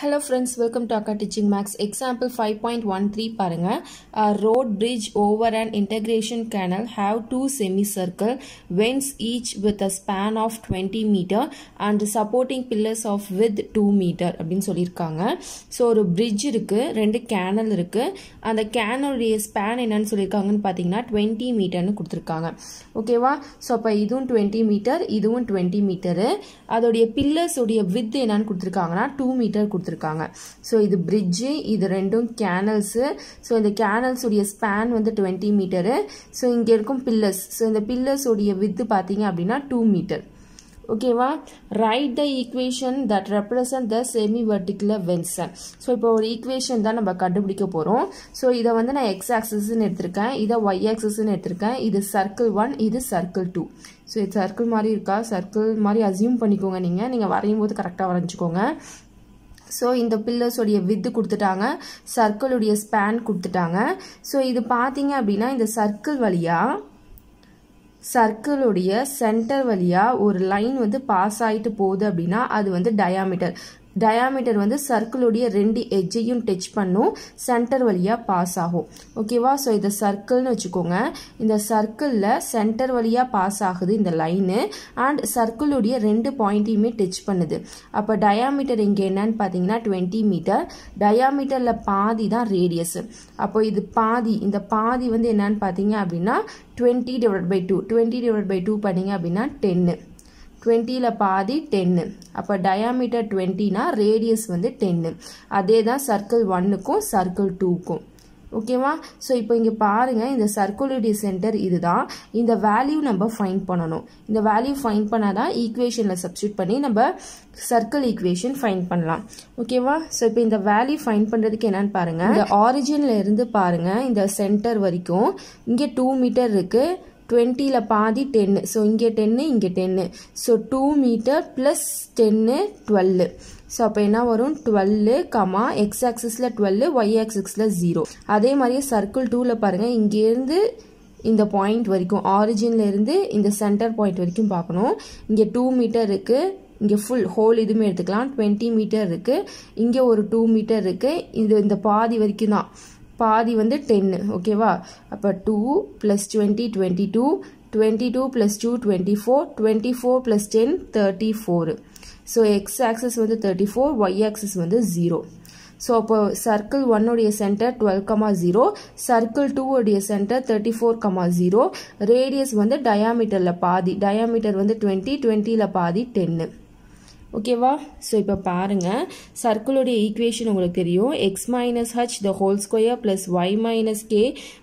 Hello friends welcome to அக்கா teaching maths example five point one three பாருங்கள் road bridge over and integration canal have two semi circle vents each with a span of twenty metre and supporting pillars of width two metre அப்படின்னு சொல்லியிருக்காங்க. So ஒரு bridge இருக்குது ரெண்டு canal இருக்குது அந்த கேனலுடைய span என்னன்னு சொல்லியிருக்காங்கன்னு பார்த்தீங்கன்னா டுவெண்ட்டி மீட்டர்னு கொடுத்துருக்காங்க. ஓகேவா ஸோ அப்போ இதுவும் டுவெண்ட்டி மீட்டர் இதுவும் டுவெண்ட்டி மீட்டரு அதோடைய பில்லர்ஸோடைய வித் என்னன்னு கொடுத்துருக்காங்கன்னா டூ மீட்டர் கொடுத்துருக்காங்க. ஸோ இது பிரிட்ஜு இது ரெண்டும் கேனல்ஸு ஸோ இந்த கேனல்ஸுடைய ஸ்பேன் வந்து டுவெண்ட்டி மீட்டரு ஸோ இங்கே இருக்கும் பில்லர்ஸ் ஸோ இந்த பில்லர்ஸோடைய வித்து பார்த்தீங்க அப்படின்னா டூ மீட்டர் ஓகேவா right the equation that represent the semi circular வென்சன் so இப்போ ஒரு ஈக்குவேஷன் தான் நம்ம கண்டுபிடிக்க போகிறோம் ஸோ இதை வந்து நான் எக்ஸ் ஆக்சஸ்ன்னு எடுத்திருக்கேன். இதை ஒய் ஆக்சஸ்ன்னு எடுத்திருக்கேன். இது சர்க்கிள் ஒன் இது சர்க்கிள் டூ ஸோ இது சர்க்கிள் மாதிரி இருக்கா? சர்க்கிள் மாதிரி அசியூம் பண்ணிக்கோங்க நீங்கள் நீங்கள் வரையும் போது கரெக்டாக வரைஞ்சிக்கோங்க. ஸோ இந்த பில்லர்ஸோடைய வித்து கொடுத்துட்டாங்க. சர்க்கிளுடைய ஸ்பேன் கொடுத்துட்டாங்க. ஸோ இது பார்த்தீங்க அப்படின்னா இந்த சர்க்கிள் வழியாக சர்க்கிளுடைய சென்டர் வழியாக ஒரு லைன் வந்து பாஸ் ஆகிட்டு போகுது அப்படின்னா அது வந்து டயாமீட்டர் டயாமீட்டர் வந்து சர்க்கிளுடைய ரெண்டு எஜ்ஜையும் டச் பண்ணும். சென்டர் வழியாக பாஸ் ஆகும். ஓகேவா ஸோ இதை சர்க்கிள்னு வச்சுக்கோங்க. இந்த சர்க்கிளில் சென்டர் வழியாக பாஸ் ஆகுது இந்த லைனு அண்ட் சர்க்கிளுடைய ரெண்டு பாயிண்ட்டையுமே டச் பண்ணுது. அப்போ டயாமீட்டர் இங்கே என்னன்னு பார்த்தீங்கன்னா டுவெண்ட்டி மீட்டர் டயாமீட்டரில் பாதி தான் ரேடியஸ் அப்போ இது பாதி இந்த பாதி வந்து என்னன்னு பார்த்தீங்க அப்படின்னா twenty divide by two twenty divide by two பண்ணிங்க அப்படின்னா டென்னு டுவெண்ட்டியில் பாதி டென்னு அப்போ டயாமீட்டர் டுவெண்ட்டினா ரேடியஸ் வந்து டென்னு அதே தான் சர்க்கிள் ஒன்னுக்கும் சர்க்கிள் டூக்கும் ஓகேவா ஸோ இப்போ இங்கே பாருங்கள் இந்த சர்க்குலருடைய சென்டர் இதுதான். இந்த வேல்யூ நம்ம ஃபைன் பண்ணணும். இந்த வேல்யூ ஃபைன் பண்ணால் தான் ஈக்குவேஷனில் சப்ஸ்டியூட் பண்ணி நம்ம சர்க்கிள் ஈக்குவேஷன் ஃபைன் பண்ணலாம். ஓகேவா ஸோ இப்போ இந்த வேல்யூ ஃபைன் பண்ணுறதுக்கு என்னன்னு பாருங்கள் இந்த ஆரிஜினில் இருந்து பாருங்கள் இந்த சென்டர் வரைக்கும். இங்கே டூ மீட்டர் இருக்குது டுவெண்ட்டியில் பாதி டென்னு ஸோ இங்கே டென்னு இங்கே ten so two metre plus ten twelve so அப்போ என்ன வரும்? டுவெல்லு கமா எக்ஸ் ஆக்சிஸில் டுவெல்லு ஒய் ஆக்சிஸில் ஜீரோ அதே மாதிரியே சர்க்கிள் டூவில் பாருங்கள் இங்கேருந்து இந்த பாயிண்ட் வரைக்கும் ஆரிஜின்லேருந்து இந்த சென்டர் பாயிண்ட் வரைக்கும் பார்க்கணும். இங்கே டூ மீட்டர் இருக்குது இங்கே ஃபுல் ஹோல் இதுவுமே எடுத்துக்கலாம். டுவெண்ட்டி மீட்டர் இருக்குது இங்கே ஒரு டூ மீட்டர் இருக்குது இது இந்த பாதி வரைக்கும் தான். பாதி வந்து டென்னு ஓகேவா? அப்போ two plus twenty twenty two twenty two plus two twenty four twenty four plus ten thirty four. So X axis வந்து தேர்ட்டி ஃபோர் ஒய் ஆக்சஸ் வந்து ஜீரோ ஸோ அப்போ circle ஒன்னுடைய centre twelve comma zero circle two centre thirty four comma zero radius வந்து டயாமீட்டரில் பாதி diameter வந்து twenty டுவெண்ட்டியில் பாதி டென்னு ஓகேவா? ஸோ இப்போ பாருங்கள் சர்க்கிளுடைய ஈக்குவேஷன் உங்களுக்கு தெரியும். X minus H the whole square plus Y minus K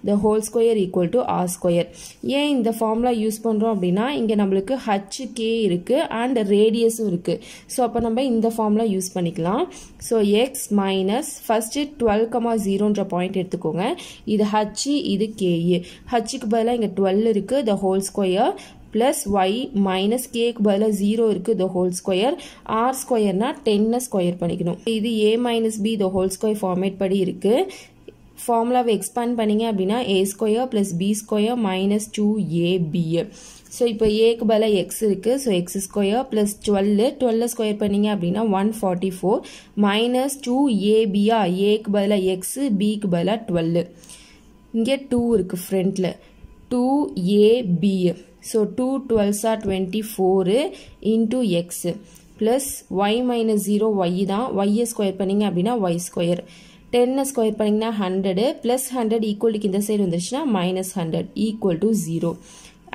the whole square equal to R square ஏன் இந்த ஃபார்முலா யூஸ் பண்ணுறோம் அப்படின்னா இங்கே நம்மளுக்கு ஹச் கே இருக்குது அண்ட் ரேடியஸும் இருக்குது ஸோ அப்போ நம்ம இந்த ஃபார்முலா யூஸ் பண்ணிக்கலாம். So X minus first twelve comma ஜீரோன்ற point எடுத்துக்கோங்க. இது ஹச்சு இது கேஏ ஹச்சுக்கு பதிலாக இங்கே டுவெல் இருக்குது the whole square plus Y minus கேக்கு பதிலாக ஜீரோ இருக்குது த ஹோல் ஸ்கொயர் ஆர் ஸ்கொயர்னா டென்னை ஸ்கொயர் பண்ணிக்கணும். இது A minus B the whole square format படி இருக்குது ஃபார்முலாவை எக்ஸ்பேண்ட் பண்ணிங்க அப்படின்னா A square plus B square minus two AB so இப்போ ஏக்கு பதிலாக எக்ஸ் இருக்குது so X square plus twelve டுவெல்ல square பண்ணிங்க அப்படின்னா one forty four minus two ஏபியா ஏக்கு பதிலாக எக்ஸு பிக்கு பதிலாக டுவெல்லு இங்கே டூ இருக்குது ஃப்ரண்ட்டில் two AB so two டுவெல்ஸா twenty four into X plus Y minus zero Y தான். ஒய்யை ஸ்கொயர் பண்ணிங்க அப்படின்னா ஒய் ஸ்கொயர் டென்னை ஸ்கொயர் பண்ணிங்கன்னா ஹண்ட்ரடு ப்ளஸ் ஹண்ட்ரட் ஈக்குவலுக்கு இந்த சைடு வந்துருச்சுன்னா minus hundred equal to zero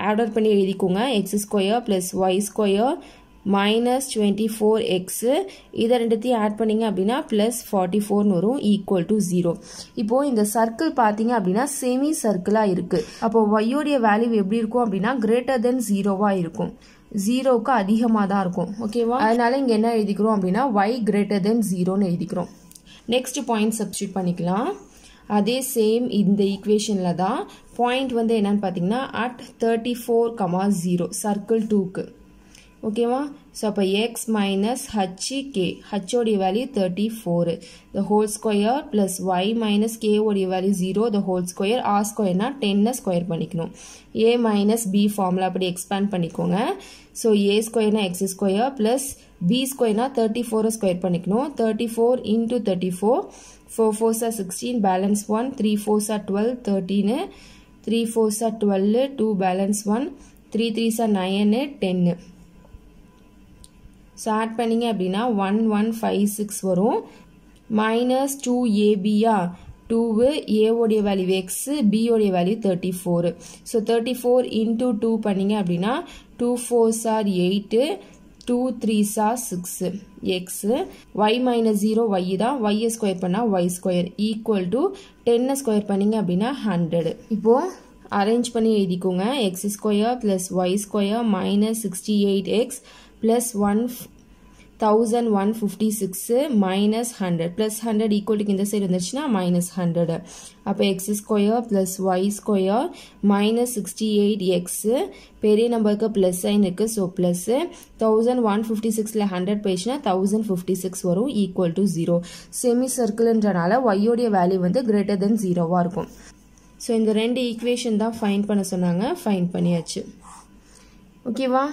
order பண்ணி எழுதிக்கோங்க. X square plus Y square minus twenty four X இதை ரெண்டுத்தையும் ஆட் பண்ணிங்க அப்படின்னா ப்ளஸ் ஃபார்ட்டி ஃபோர்னு வரும் ஈக்குவல் டு ஜீரோ இப்போது இந்த சர்க்கிள் பார்த்தீங்க அப்படின்னா செமி சர்க்கிளாக இருக்குது அப்போ ஒய்யோடைய வேல்யூ எப்படி இருக்கும் அப்படின்னா கிரேட்டர் தென் ஜீரோவாக இருக்கும். ஜீரோவுக்கு அதிகமாக தான் இருக்கும். ஓகேவா அதனால இங்கே என்ன எழுதிக்கிறோம் அப்படின்னா ஒய் கிரேட்டர் தென் ஜீரோன்னு எழுதிக்கிறோம். நெக்ஸ்ட் பாயிண்ட் சப்ஸ்டியூட் பண்ணிக்கலாம். அதே சேம் இந்த ஈக்குவேஷனில் தான் பாயிண்ட் வந்து என்னன்னு பார்த்தீங்கன்னா at thirty four comma zero circle டூக்கு ஓகேவா? ஸோ அப்போ X minus H K ஹச்சோடைய value thirty four the whole square plus Y minus கேவோடைய value zero the whole square R ஸ்கொயர்னா டென்னை ஸ்கொயர் பண்ணிக்கணும். ஏ மைனஸ் பி ஃபார்முலா அப்படி expand பண்ணிக்கோங்க. So ஏ ஸ்கொயர்னா X square plus B ஸ்கொயர்னா thirty ஃபோரை square பண்ணிக்கணும் thirty four into thirty four four fours are sixteen balance one three fours are twelve thirteen three fours are twelve two balance one three threes are nine ten so add பண்ணிங்க அப்படின்னா one one five six வரும். Minus two ஏபியா two ஏவோடைய value X பியோடைய value thirty four so thirty four into two பண்ணிங்க அப்படின்னா two four சார் eight two three sir six X Y minus zero Y தான். ஒய்யை ஸ்கொயர் பண்ணால் ஒய் ஸ்கொயர் ஈக்குவல் டு டென்னை ஸ்கொயர் பண்ணிங்க அப்படின்னா ஹண்ட்ரடு இப்போது அரேஞ்ச் பண்ணி எழுதிக்கோங்க. X square plus Y square minus sixty eight X plus one thousand one fifty six minus hundred plus hundred ஈக்குவலுக்கு இந்த சைடு வந்துருச்சுன்னா மைனஸ் ஹண்ட்ரடு அப்போ X square plus Y square minus sixty eight X பெரிய நம்பருக்கு plus sign இருக்குது so plus thousand one fifty சிக்ஸில் hundred போயிடுச்சுன்னா thousand fifty six வரும் equal to zero semi சர்க்கிள்ன்றனால ஒய்யோடைய வேல்யூ வந்து கிரேட்டர் தென் ஜீரோவாக இருக்கும். ஸோ இந்த ரெண்டு ஈக்குவேஷன் தான் ஃபைன் பண்ண சொன்னாங்க. ஃபைன் பண்ணியாச்சு. ஓகேவா